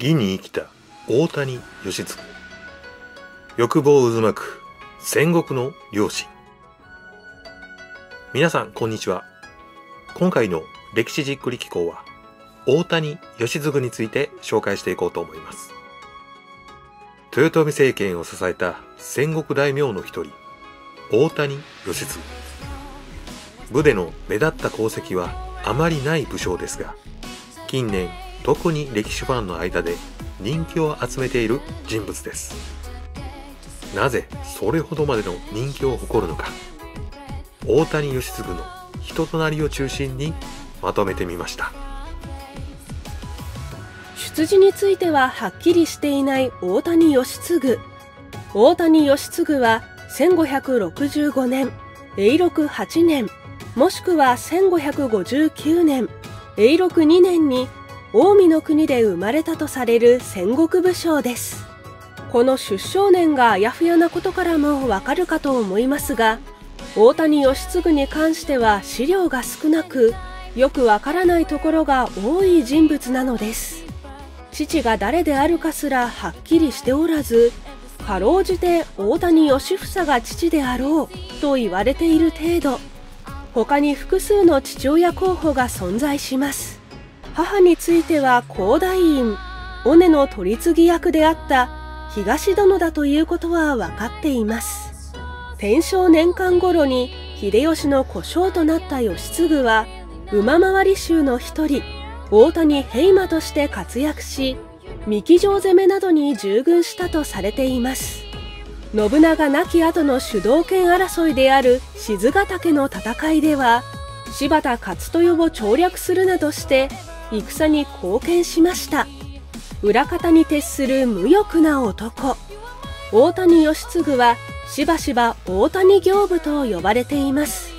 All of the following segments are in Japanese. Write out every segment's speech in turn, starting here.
義に生きた大谷義継欲望渦巻く戦国の漁師。皆さんこんにちは。今回の歴史じっくり機構は大谷義継について紹介していこうと思います。豊臣政権を支えた戦国大名の一人大谷義継部での目立った功績はあまりない武将ですが近年特に歴史ファンの間で人気を集めている人物です。なぜそれほどまでの人気を誇るのか。大谷義継の人となりを中心にまとめてみました。出自についてははっきりしていない大谷義継大谷義継は1565年永禄8年もしくは1559年永禄2年に近江の国で生まれたとされる戦国武将です。この出生年があやふやなことからもわかるかと思いますが大谷義継に関しては資料が少なくよくわからないところが多い人物なのです。父が誰であるかすらはっきりしておらずかろうじて大谷義房が父であろうと言われている程度他に複数の父親候補が存在します。母については高大院。尾根の取り次ぎ役であった東殿だということは分かっています。天正年間頃に秀吉の故障となった義継は馬回り衆の一人大谷平馬として活躍し三木城攻めなどに従軍したとされています。信長亡き後の主導権争いである静ヶ岳の戦いでは柴田勝豊を調略するなどして戦に貢献しました。裏方に徹する無欲な男。大谷義継はしばしば大谷行部と呼ばれています。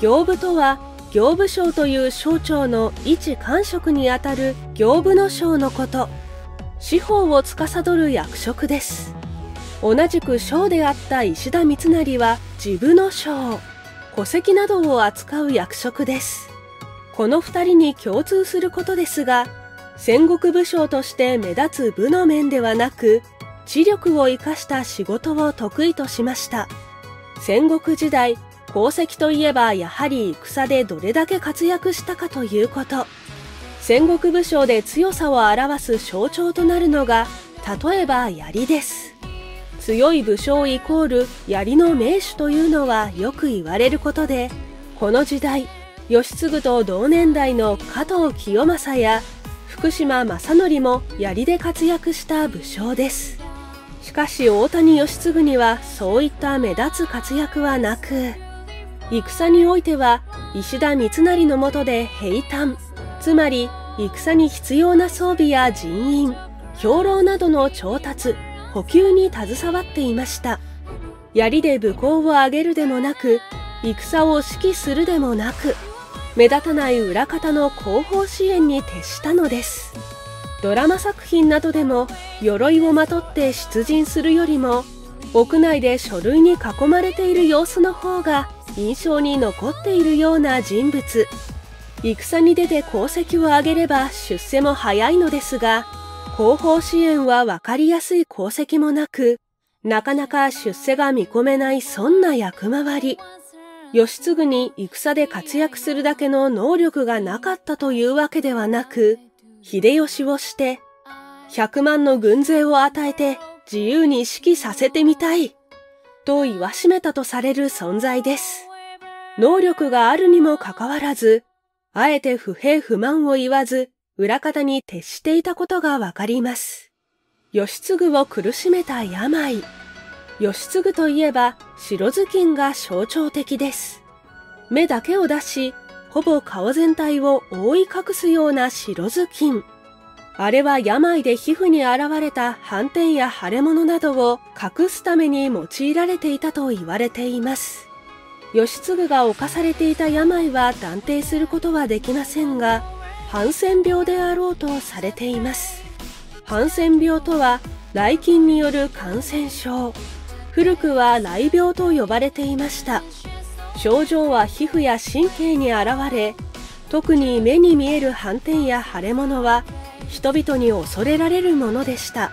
行部とは行部省という省庁の一官職にあたる行部の省のこと。司法を司る役職です。同じく将であった石田三成は自分の将戸籍などを扱う役職です。この2人に共通することですが戦国武将として目立つ部の面ではなく知力を生かした仕事を得意としました。戦国時代功績といえばやはり戦でどれだけ活躍したかということ。戦国武将で強さを表す象徴となるのが例えば槍です。強い武将イコール槍の名手というのはよく言われることでこの時代義継と同年代の加藤清正や福島正則も槍で活躍した武将です。しかし大谷義継にはそういった目立つ活躍はなく戦においては石田三成の下で平坦つまり戦に必要な装備や人員兵糧などの調達補給に携わっていました。槍で武功を挙げるでもなく戦を指揮するでもなく目立たない裏方の後方支援に徹したのですドラマ作品などでも鎧をまとって出陣するよりも屋内で書類に囲まれている様子の方が印象に残っているような人物戦に出て功績を上げれば出世も早いのですが後方支援は分かりやすい功績もなく、なかなか出世が見込めないそんな役回り。義継に戦で活躍するだけの能力がなかったというわけではなく、秀吉をして、100万の軍勢を与えて自由に指揮させてみたい、と言わしめたとされる存在です。能力があるにもかかわらず、あえて不平不満を言わず、裏方に徹していたことがわかります。義継を苦しめた病。義継といえば白頭巾が象徴的です。目だけを出し、ほぼ顔全体を覆い隠すような白頭巾。あれは病で皮膚に現れた斑点や腫れ物などを隠すために用いられていたと言われています。義継が侵されていた病は断定することはできませんが、ハンセン病であろうとされていますハンセン病とは雷菌による感染症古くは雷病と呼ばれていました。症状は皮膚や神経に現れ特に目に見える斑点や腫れ物は人々に恐れられるものでした。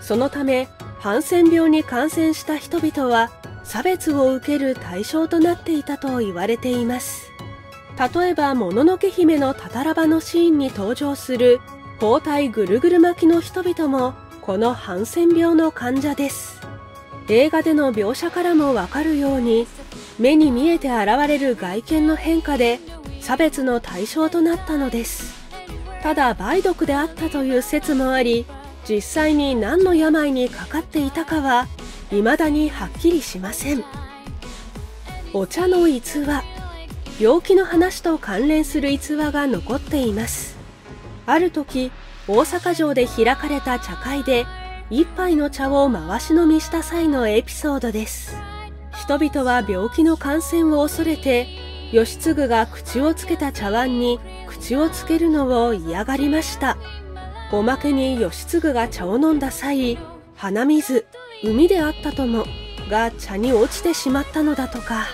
そのためハンセン病に感染した人々は差別を受ける対象となっていたと言われています。例えば、もののけ姫のタタラバのシーンに登場する包帯ぐるぐる巻きの人々もこのハンセン病の患者です。映画での描写からもわかるように目に見えて現れる外見の変化で差別の対象となったのです。ただ梅毒であったという説もあり実際に何の病にかかっていたかは未だにはっきりしません。お茶の逸話。病気の話と関連する逸話が残っています。ある時大阪城で開かれた茶会で一杯の茶を回し飲みした際のエピソードです。人々は病気の感染を恐れて義継が口をつけた茶碗に口をつけるのを嫌がりました。おまけに義継が茶を飲んだ際鼻水海であったともが茶に落ちてしまったのだとか。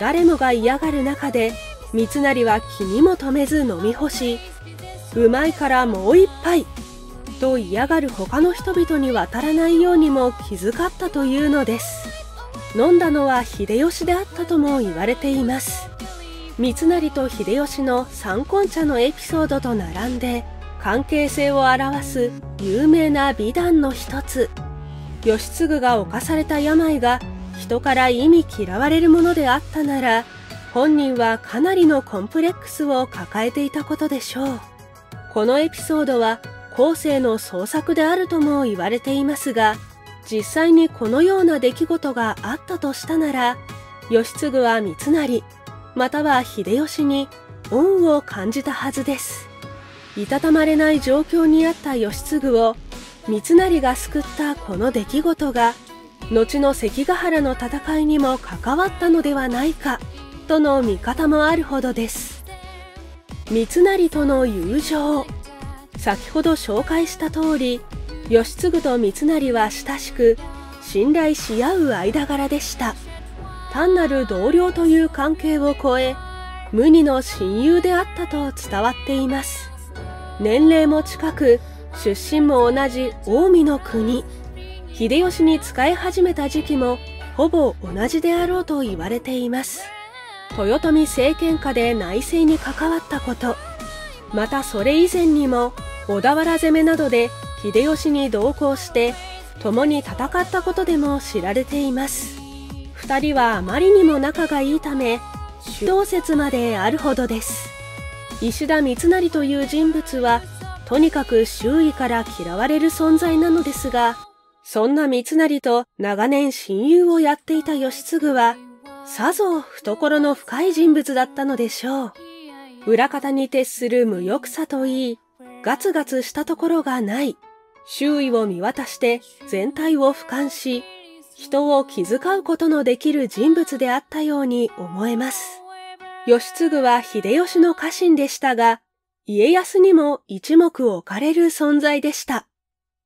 誰もが嫌がる中で三成は気にも留めず飲み干しうまいからもう一杯と嫌がる他の人々に渡らないようにも気遣ったというのです。飲んだのは秀吉であったとも言われています。三成と秀吉の三根茶のエピソードと並んで関係性を表す有名な美談の一つ。義継が侵された病が人から意味嫌われるものであったなら本人はかなりのコンプレックスを抱えていたことでしょう。このエピソードは後世の創作であるとも言われていますが実際にこのような出来事があったとしたなら義継は三成または秀吉に恩を感じたはずです。いたたまれない状況にあった義継を三成が救ったこの出来事が後の関ヶ原の戦いにも関わったのではないかとの見方もあるほどです。三成との友情先ほど紹介した通り義継と三成は親しく信頼し合う間柄でした。単なる同僚という関係を超え無二の親友であったと伝わっています。年齢も近く出身も同じ近江の国。秀吉に仕え始めた時期もほぼ同じであろうと言われています。豊臣政権下で内政に関わったこと。またそれ以前にも小田原攻めなどで秀吉に同行して共に戦ったことでも知られています2人はあまりにも仲がいいため主導説まであるほどです石田三成という人物はとにかく周囲から嫌われる存在なのですがそんな三成と長年親友をやっていた義継は、さぞ懐の深い人物だったのでしょう。裏方に徹する無欲さといい、ガツガツしたところがない、周囲を見渡して全体を俯瞰し、人を気遣うことのできる人物であったように思えます。義継は秀吉の家臣でしたが、家康にも一目置かれる存在でした。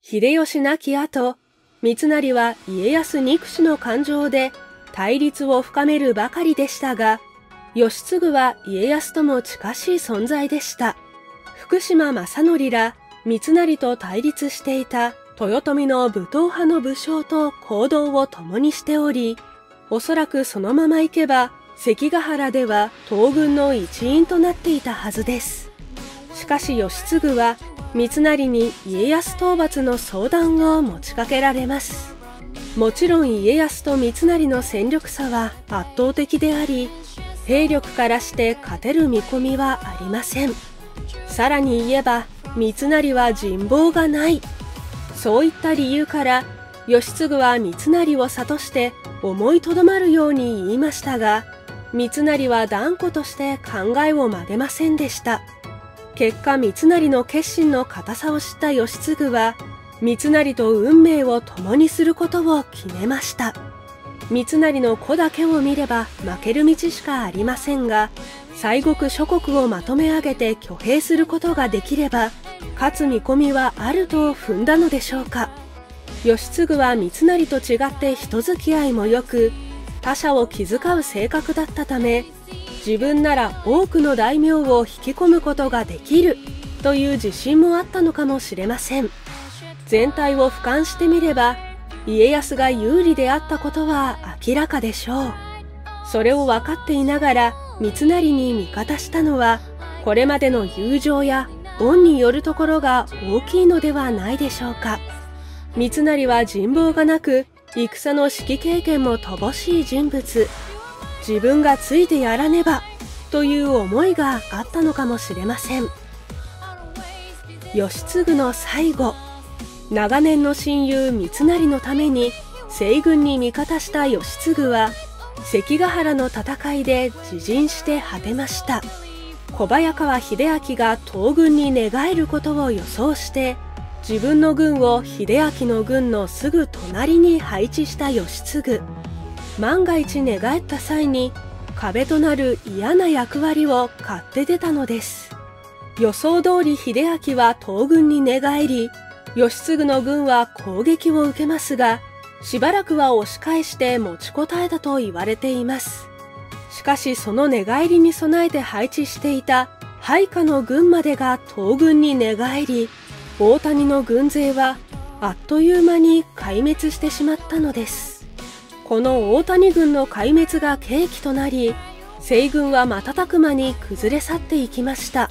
秀吉亡き後、三成は家康憎しの感情で対立を深めるばかりでしたが、義継は家康とも近しい存在でした。福島正則ら三成と対立していた豊臣の武闘派の武将と行動を共にしており、おそらくそのまま行けば関ヶ原では東軍の一員となっていたはずです。しかし義継は三成に家康討伐の相談を持ちかけられますもちろん家康と三成の戦力差は圧倒的であり兵力からして勝てる見込みはありませんさらに言えば三成は人望がない。そういった理由から義継は三成を諭して思いとどまるように言いましたが三成は断固として考えを曲げませんでした。結果三成の決心の固さを知った義継は三成と運命を共にすることを決めました。三成の子だけを見れば負ける道しかありませんが西国諸国をまとめ上げて挙兵することができれば勝つ見込みはあると踏んだのでしょうか。義継は三成と違って人付き合いも良く他者を気遣う性格だったため自分なら多くの大名を引き込むことができるという自信もあったのかもしれません。全体を俯瞰してみれば家康が有利であったことは明らかでしょう。それを分かっていながら三成に味方したのはこれまでの友情や恩によるところが大きいのではないでしょうか。三成は人望がなく戦の指揮経験も乏しい人物。自分がついてやらねばという思いがあったのかもしれません。義継の最後長年の親友三成のために西軍に味方した義継は関ヶ原の戦いで自陣して果てました。小早川秀明が東軍に寝返ることを予想して自分の軍を秀明の軍のすぐ隣に配置した義継。万が一寝返った際に壁となる嫌な役割を買って出たのです。予想通り秀明は東軍に寝返り義継の軍は攻撃を受けますがしばらくは押し返して持ちこたえたと言われています。しかしその寝返りに備えて配置していた配下の軍までが東軍に寝返り大谷の軍勢はあっという間に壊滅してしまったのです。この大谷軍の壊滅が契機となり西軍は瞬く間に崩れ去っていきました。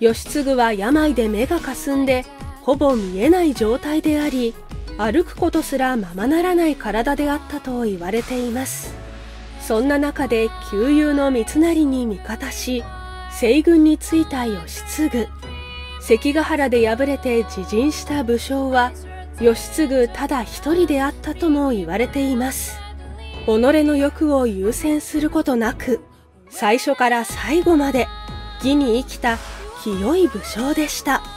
義継は病で目がかすんでほぼ見えない状態であり歩くことすらままならない体であったと言われています。そんな中で旧友の三成に味方し西軍に着いた義継。関ヶ原で敗れて自陣した武将は義継ただ一人であったとも言われています。己の欲を優先することなく最初から最後まで義に生きた清い武将でした。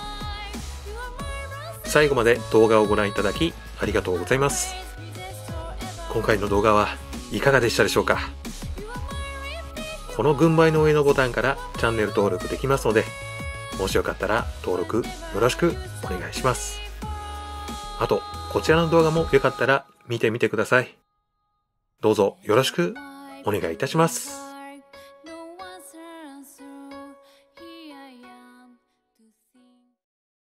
最後まで動画をご覧いただきありがとうございます。今回の動画はいかがでしたでしょうか？この軍配の上のボタンからチャンネル登録できますのでもしよかったら登録よろしくお願いします。あとこちらの動画もよかったら見てみてください。どうぞよろしくお願いいたします。